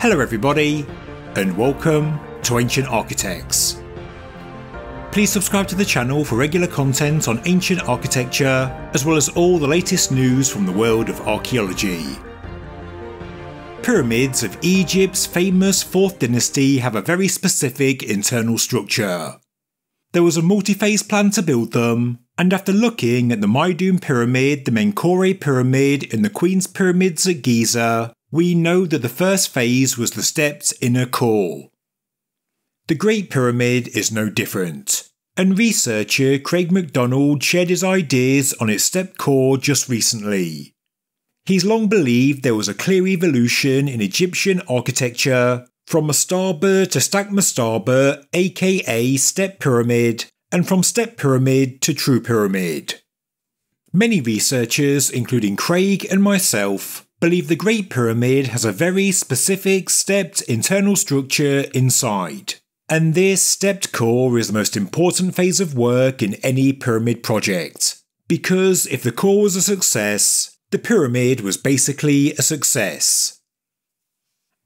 Hello, everybody, and welcome to Ancient Architects. Please subscribe to the channel for regular content on ancient architecture, as well as all the latest news from the world of archaeology. Pyramids of Egypt's famous 4th dynasty have a very specific internal structure. There was a multi-phase plan to build them, and after looking at the Meidum Pyramid, the Menkaure Pyramid, and the Queen's Pyramids at Giza, we know that the first phase was the stepped inner core. The Great Pyramid is no different, and researcher Craig McDonald shared his ideas on its step core just recently. He's long believed there was a clear evolution in Egyptian architecture from mastaba to stacked mastaba, aka step pyramid, and from step pyramid to true pyramid. Many researchers, including Craig and myself, believe the Great Pyramid has a very specific stepped internal structure inside. And this stepped core is the most important phase of work in any pyramid project. Because if the core was a success, the pyramid was basically a success.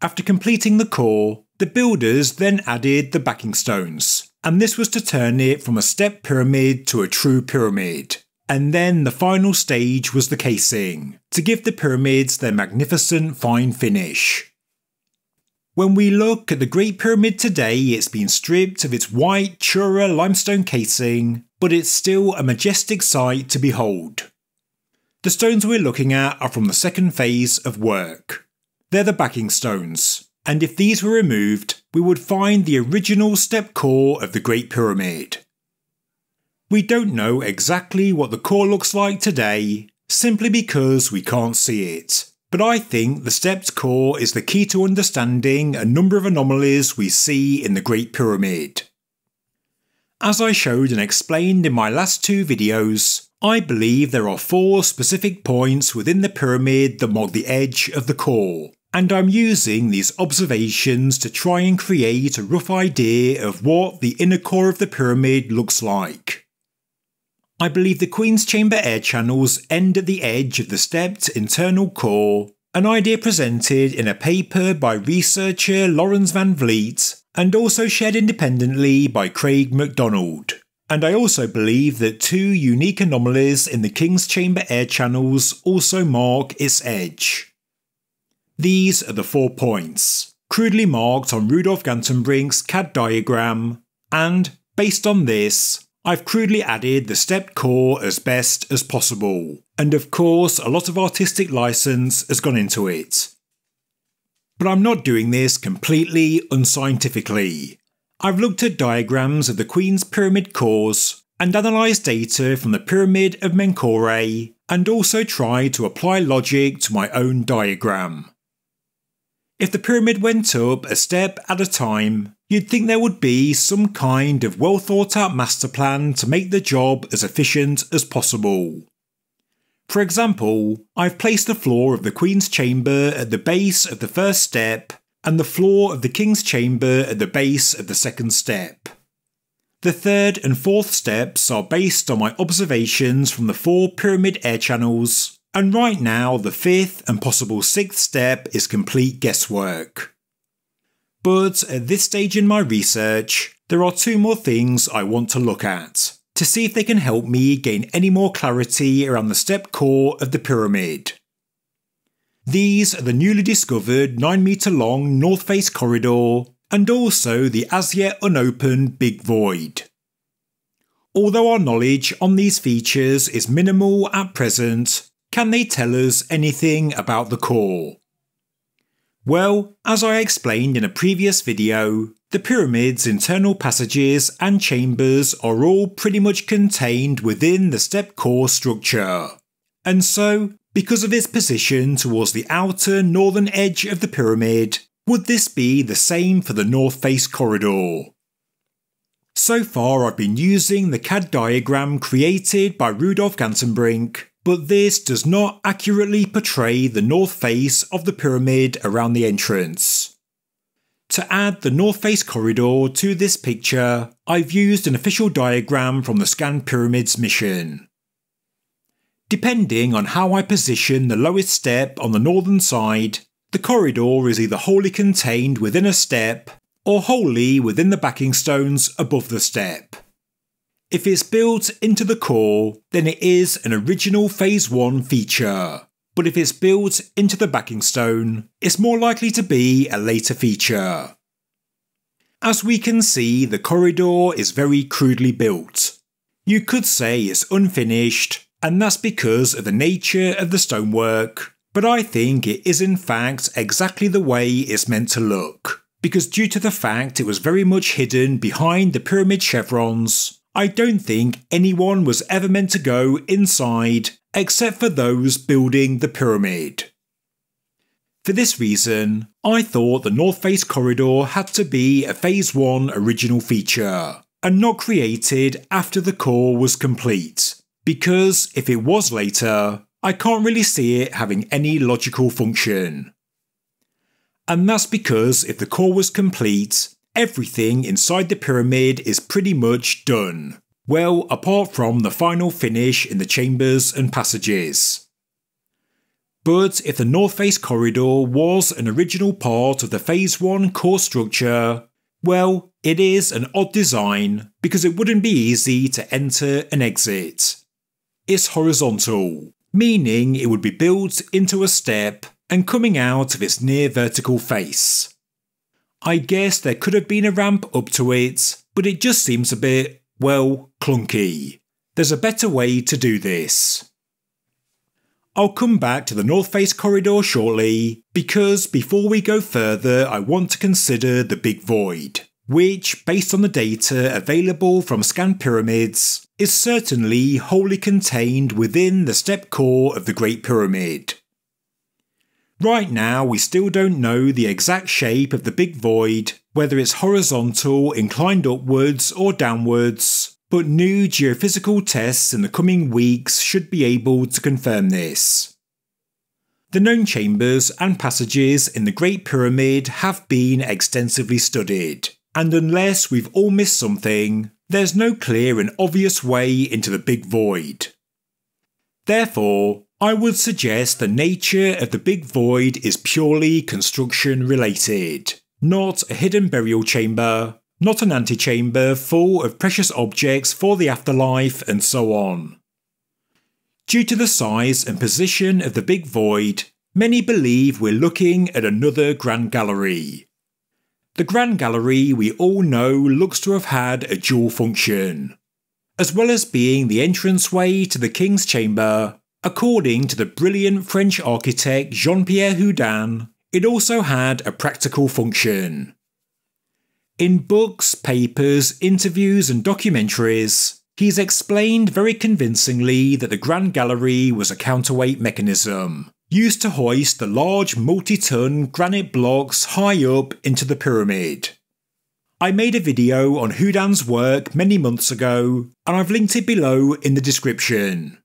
After completing the core, the builders then added the backing stones, and this was to turn it from a step pyramid to a true pyramid. And then the final stage was the casing, to give the pyramids their magnificent fine finish. When we look at the Great Pyramid today, it's been stripped of its white Tura limestone casing, but it's still a majestic sight to behold. The stones we're looking at are from the second phase of work. They're the backing stones, and if these were removed, we would find the original step core of the Great Pyramid. We don't know exactly what the core looks like today, simply because we can't see it. But I think the stepped core is the key to understanding a number of anomalies we see in the Great Pyramid. As I showed and explained in my last two videos, I believe there are four specific points within the pyramid that mark the edge of the core, and I'm using these observations to try and create a rough idea of what the inner core of the pyramid looks like. I believe the Queen's Chamber air channels end at the edge of the stepped internal core, an idea presented in a paper by researcher Laurens van Vliet and also shared independently by Craig McDonald. And I also believe that two unique anomalies in the King's Chamber air channels also mark its edge. These are the four points, crudely marked on Rudolf Gantenbrink's CAD diagram, and, based on this, I've crudely added the stepped core as best as possible, and of course a lot of artistic license has gone into it. But I'm not doing this completely unscientifically. I've looked at diagrams of the Queen's Pyramid cores and analysed data from the Pyramid of Menkaure and also tried to apply logic to my own diagram. If the pyramid went up a step at a time, you'd think there would be some kind of well thought out master plan to make the job as efficient as possible. For example, I've placed the floor of the Queen's chamber at the base of the first step and the floor of the King's chamber at the base of the second step. The third and fourth steps are based on my observations from the four pyramid air channels and right now, the fifth and possible sixth step is complete guesswork. But at this stage in my research, there are two more things I want to look at, to see if they can help me gain any more clarity around the step core of the pyramid. These are the newly discovered 9 metre long north face corridor and also the as yet unopened big void. Although our knowledge on these features is minimal at present, can they tell us anything about the core? Well, as I explained in a previous video, the pyramid's internal passages and chambers are all pretty much contained within the step core structure. And so, because of its position towards the outer northern edge of the pyramid, would this be the same for the north face corridor? So far I've been using the CAD diagram created by Rudolf Gantenbrink but this does not accurately portray the north face of the pyramid around the entrance. To add the north face corridor to this picture, I've used an official diagram from the Scan Pyramids mission. Depending on how I position the lowest step on the northern side, the corridor is either wholly contained within a step or wholly within the backing stones above the step. If it's built into the core, then it is an original Phase 1 feature, but if it's built into the backing stone, it's more likely to be a later feature. As we can see, the corridor is very crudely built. You could say it's unfinished, and that's because of the nature of the stonework, but I think it is in fact exactly the way it's meant to look, because due to the fact it was very much hidden behind the pyramid chevrons, I don't think anyone was ever meant to go inside except for those building the pyramid. For this reason, I thought the North Face corridor had to be a Phase 1 original feature, and not created after the core was complete, because if it was later, I can't really see it having any logical function. And that's because if the core was complete, everything inside the pyramid is pretty much done. Well, apart from the final finish in the chambers and passages. But if the North Face corridor was an original part of the Phase 1 core structure, well, it is an odd design because it wouldn't be easy to enter and exit. It's horizontal, meaning it would be built into a step and coming out of its near vertical face. I guess there could have been a ramp up to it, but it just seems a bit, well, clunky. There's a better way to do this. I'll come back to the North Face corridor shortly, because before we go further I want to consider the Big Void, which, based on the data available from Scan Pyramids, is certainly wholly contained within the step core of the Great Pyramid. Right now, we still don't know the exact shape of the big void, whether it's horizontal, inclined upwards or downwards, but new geophysical tests in the coming weeks should be able to confirm this. The known chambers and passages in the Great Pyramid have been extensively studied, and unless we've all missed something, there's no clear and obvious way into the Big Void. Therefore, I would suggest the nature of the Big Void is purely construction related, not a hidden burial chamber, not an antechamber full of precious objects for the afterlife, and so on. Due to the size and position of the Big Void, many believe we're looking at another Grand Gallery. The Grand Gallery we all know looks to have had a dual function. As well as being the entranceway to the King's Chamber, According to the brilliant French architect Jean-Pierre Houdin, it also had a practical function. In books, papers, interviews and documentaries, he's explained very convincingly that the Grand Gallery was a counterweight mechanism, used to hoist the large multi-ton granite blocks high up into the pyramid. I made a video on Houdin's work many months ago, and I've linked it below in the description.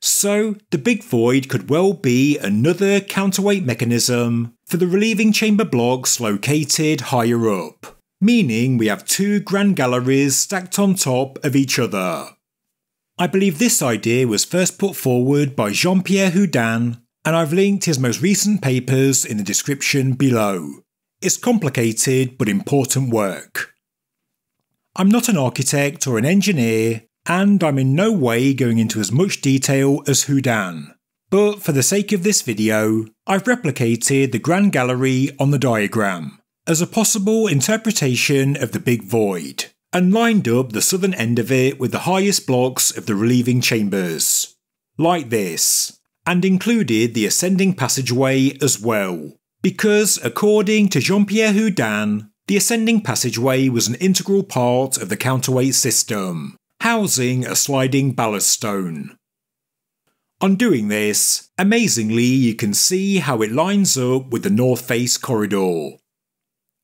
So, the big void could well be another counterweight mechanism for the relieving chamber blocks located higher up, meaning we have two grand galleries stacked on top of each other. I believe this idea was first put forward by Jean-Pierre Houdin, and I've linked his most recent papers in the description below. It's complicated but important work. I'm not an architect or an engineer, and I'm in no way going into as much detail as Houdin. But for the sake of this video, I've replicated the Grand Gallery on the diagram as a possible interpretation of the Big Void, and lined up the southern end of it with the highest blocks of the relieving chambers, like this, and included the ascending passageway as well, because according to Jean-Pierre Houdin, the ascending passageway was an integral part of the counterweight system, housing a sliding ballast stone. On doing this, amazingly you can see how it lines up with the North Face corridor.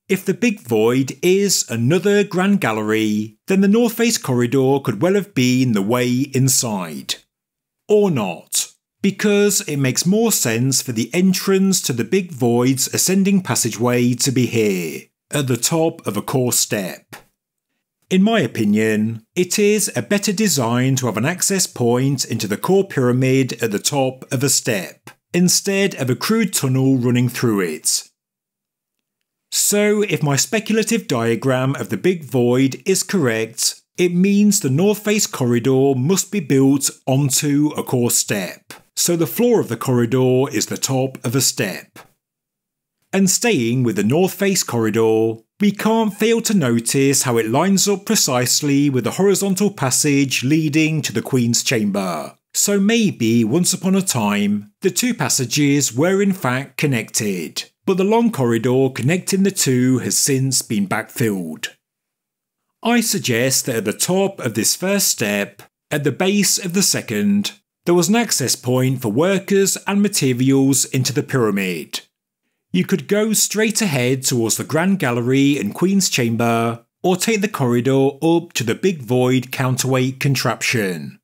If the Big Void is another Grand Gallery, then the North Face corridor could well have been the way inside. Or not, because it makes more sense for the entrance to the Big Void's ascending passageway to be here, at the top of a core step. In my opinion, it is a better design to have an access point into the core pyramid at the top of a step, instead of a crude tunnel running through it. So, if my speculative diagram of the big void is correct, it means the north face corridor must be built onto a core step, so the floor of the corridor is the top of a step. And staying with the north face corridor, we can't fail to notice how it lines up precisely with the horizontal passage leading to the Queen's Chamber. So maybe once upon a time, the two passages were in fact connected, but the long corridor connecting the two has since been backfilled. I suggest that at the top of this first step, at the base of the second, there was an access point for workers and materials into the pyramid, you could go straight ahead towards the Grand Gallery and Queen's Chamber, or take the corridor up to the Big Void counterweight contraption.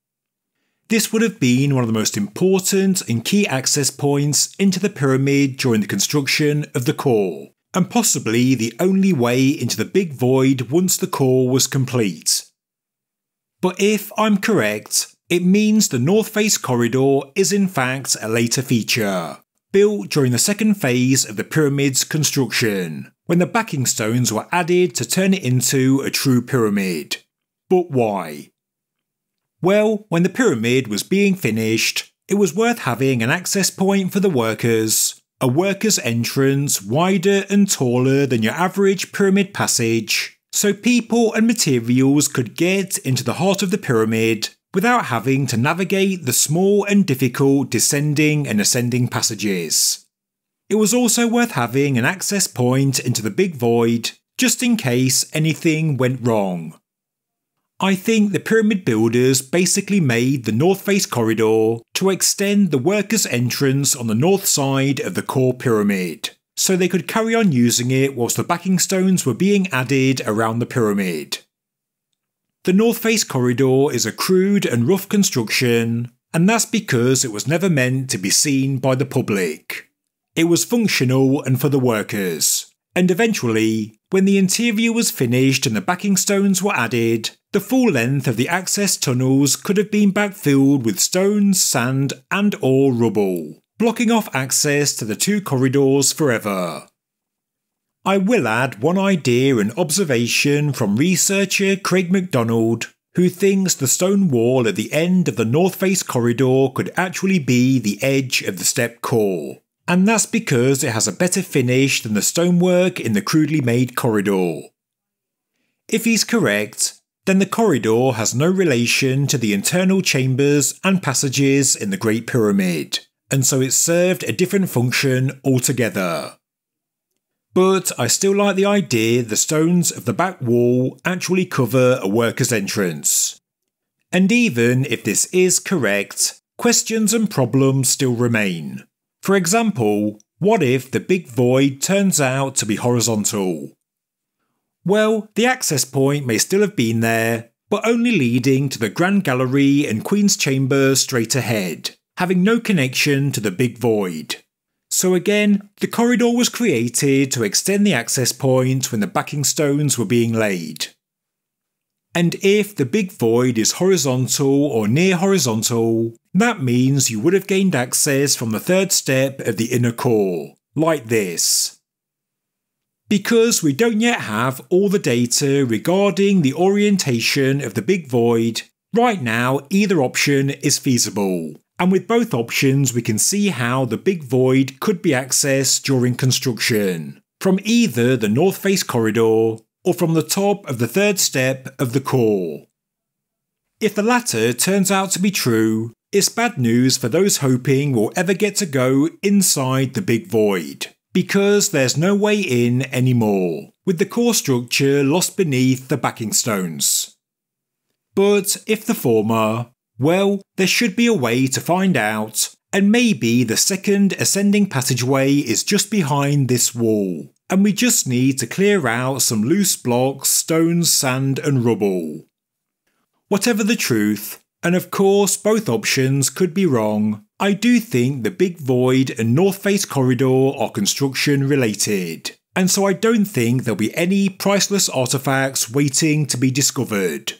This would have been one of the most important and key access points into the pyramid during the construction of the core, and possibly the only way into the Big Void once the core was complete. But if I'm correct, it means the North Face corridor is in fact a later feature, built during the second phase of the pyramid's construction, when the backing stones were added to turn it into a true pyramid. But why? Well, when the pyramid was being finished, it was worth having an access point for the workers, a worker's entrance wider and taller than your average pyramid passage, so people and materials could get into the heart of the pyramid without having to navigate the small and difficult descending and ascending passages. It was also worth having an access point into the big void just in case anything went wrong. I think the pyramid builders basically made the north face corridor to extend the workers' entrance on the north side of the core pyramid, so they could carry on using it whilst the backing stones were being added around the pyramid. The North Face corridor is a crude and rough construction, and that's because it was never meant to be seen by the public. It was functional and for the workers, and eventually, when the interior was finished and the backing stones were added, the full length of the access tunnels could have been backfilled with stones, sand, and or rubble, blocking off access to the two corridors forever. I will add one idea and observation from researcher Craig McDonald, who thinks the stone wall at the end of the north face corridor could actually be the edge of the step core. And that's because it has a better finish than the stonework in the crudely made corridor. If he's correct, then the corridor has no relation to the internal chambers and passages in the Great Pyramid, and so it served a different function altogether. But I still like the idea the stones of the back wall actually cover a worker's entrance. And even if this is correct, questions and problems still remain. For example, what if the big void turns out to be horizontal? Well, the access point may still have been there, but only leading to the Grand Gallery and Queen's Chamber straight ahead, having no connection to the big void. So again, the corridor was created to extend the access point when the backing stones were being laid. And if the big void is horizontal or near horizontal, that means you would have gained access from the third step of the inner core, like this. Because we don't yet have all the data regarding the orientation of the big void, right now either option is feasible, and with both options we can see how the big void could be accessed during construction, from either the north face corridor or from the top of the third step of the core. If the latter turns out to be true, it's bad news for those hoping we'll ever get to go inside the big void, because there's no way in anymore, with the core structure lost beneath the backing stones. But if the former, well, there should be a way to find out, and maybe the second ascending passageway is just behind this wall, and we just need to clear out some loose blocks, stones, sand, and rubble. Whatever the truth, and of course both options could be wrong, I do think the Big Void and North Face Corridor are construction related, and so I don't think there'll be any priceless artifacts waiting to be discovered.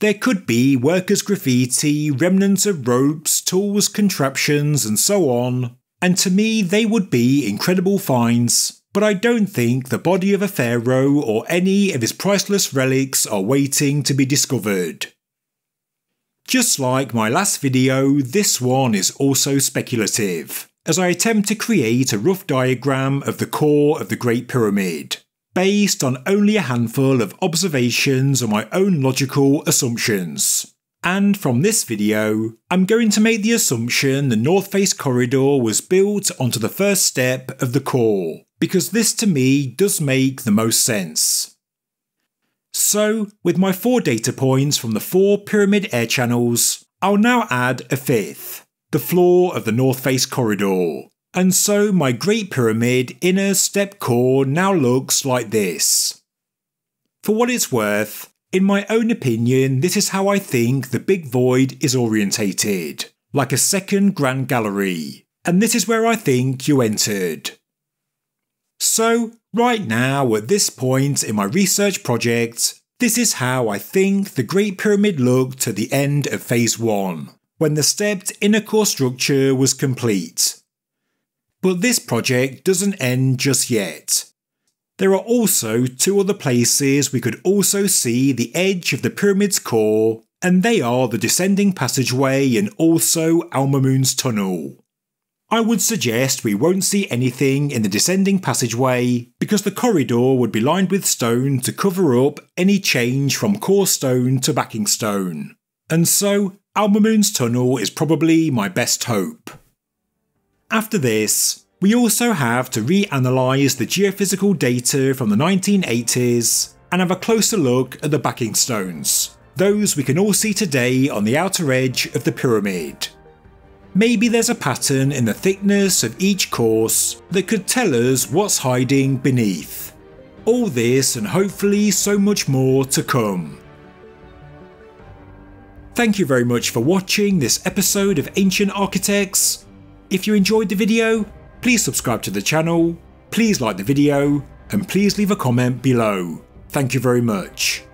There could be workers' graffiti, remnants of ropes, tools, contraptions, and so on, and to me they would be incredible finds, but I don't think the body of a pharaoh or any of his priceless relics are waiting to be discovered. Just like my last video, this one is also speculative, as I attempt to create a rough diagram of the core of the Great Pyramid, based on only a handful of observations and my own logical assumptions. And from this video, I'm going to make the assumption the North Face corridor was built onto the first step of the core, because this to me does make the most sense. So, with my four data points from the four pyramid air channels, I'll now add a fifth, the floor of the North Face corridor. And so my Great Pyramid inner step core now looks like this. For what it's worth, in my own opinion, this is how I think the Big Void is orientated, like a second Grand Gallery, and this is where I think you entered. So, right now, at this point in my research project, this is how I think the Great Pyramid looked at the end of Phase 1, when the stepped inner core structure was complete. But this project doesn't end just yet. There are also two other places we could also see the edge of the pyramid's core, and they are the descending passageway and also Al Mamun's tunnel. I would suggest we won't see anything in the descending passageway because the corridor would be lined with stone to cover up any change from core stone to backing stone. And so, Al Mamun's tunnel is probably my best hope. After this, we also have to reanalyse the geophysical data from the 1980s and have a closer look at the backing stones, those we can all see today on the outer edge of the pyramid. Maybe there's a pattern in the thickness of each course that could tell us what's hiding beneath. All this and hopefully so much more to come. Thank you very much for watching this episode of Ancient Architects. If you enjoyed the video, please subscribe to the channel, please like the video, and please leave a comment below. Thank you very much.